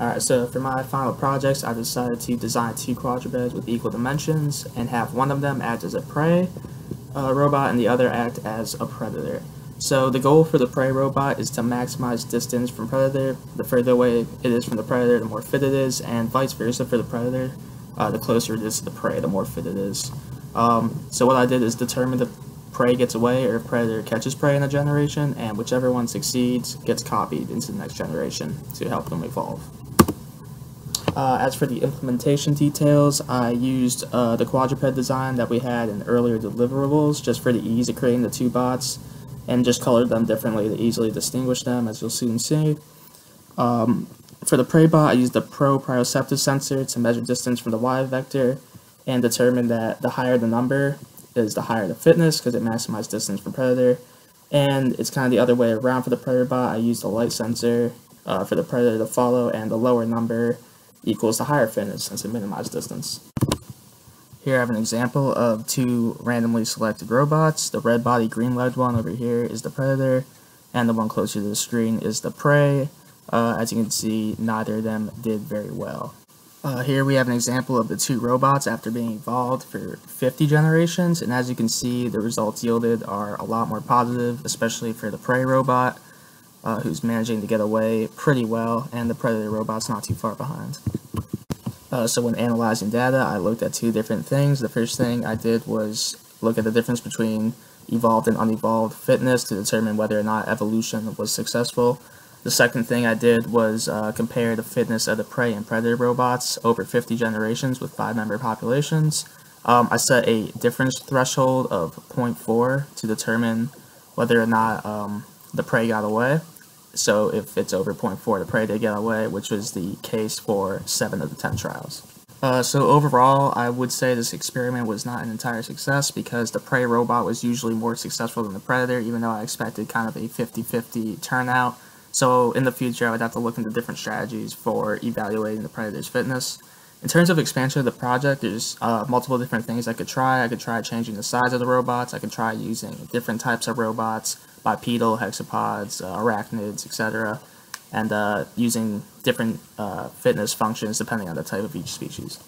Alright, so for my final projects, I decided to design two quadrupeds with equal dimensions and have one of them act as a prey uh, robot and the other act as a predator. So the goal for the prey robot is to maximize distance from predator. The further away it is from the predator, the more fit it is, and vice versa for the predator. Uh, the closer it is to the prey, the more fit it is. Um, so what I did is determine if prey gets away or if predator catches prey in a generation, and whichever one succeeds gets copied into the next generation to help them evolve. Uh, as for the implementation details, I used uh, the quadruped design that we had in earlier deliverables just for the ease of creating the two bots and just colored them differently to easily distinguish them as you'll soon see. Um, for the prey bot, I used the pro proprioceptive sensor to measure distance from the y vector and determine that the higher the number is the higher the fitness because it maximizes distance from predator. And it's kind of the other way around for the predator bot. I used the light sensor uh, for the predator to follow and the lower number equals the higher fitness since it minimizes distance. Here I have an example of two randomly selected robots. The red body green legged one over here is the predator and the one closer to the screen is the prey. Uh, as you can see, neither of them did very well. Uh, here we have an example of the two robots after being evolved for 50 generations, and as you can see, the results yielded are a lot more positive, especially for the prey robot, uh, who's managing to get away pretty well, and the predator robot's not too far behind. Uh, so when analyzing data, I looked at two different things. The first thing I did was look at the difference between evolved and unevolved fitness to determine whether or not evolution was successful. The second thing I did was uh, compare the fitness of the prey and predator robots over 50 generations with five member populations. Um, I set a difference threshold of 0.4 to determine whether or not um, the prey got away. So if it's over 0.4, the prey did get away, which was the case for 7 of the 10 trials. Uh, so overall, I would say this experiment was not an entire success because the prey robot was usually more successful than the predator, even though I expected kind of a 50-50 turnout. So in the future, I would have to look into different strategies for evaluating the predator's fitness. In terms of expansion of the project, there's uh, multiple different things I could try. I could try changing the size of the robots. I could try using different types of robots, bipedal, hexapods, uh, arachnids, etc., and uh, using different uh, fitness functions depending on the type of each species.